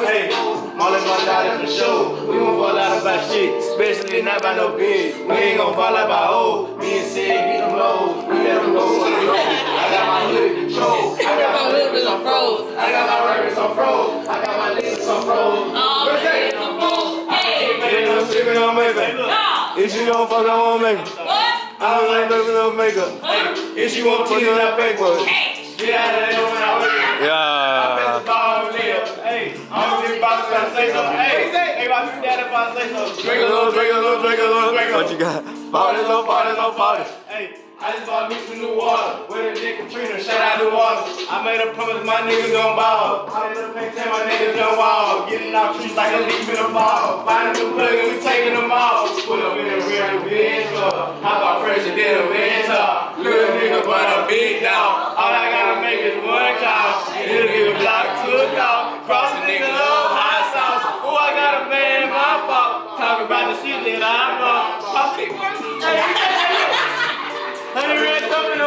Hey, all in my daughter for sure. We won't fall out about shit, especially not by no bitch. We ain't gon' fall out by old. Me and Sid get them lows. We let them go on the road. I got my hood control. I got my hood on froze. I got my records on froze. I got my niggas on froze. What's that? Ain't no sipping on makeup. If she don't fuck, I won't make it. I don't like baby no makeup. If she won't tease, I pay for it. Get out of there when I win. Yeah. Hey, I'm gonna about to say something. Hey, hey, my new dad about to say something. Drink a little, drink a little, drink a little, drink a little. What you got? Parties on parties on parties. Hey, I just bought me some new water. With a dick Katrina, shout out to water. I made a promise my niggas gon' ball. I made a pay ten, my niggas gon' wall. Getting out trees like a leaf in a ball. Find a new plug and we taking them all. Put up in a real bitch club. How about fresh and then a Talking about the shit that I'm uh, on. Honey red thumb in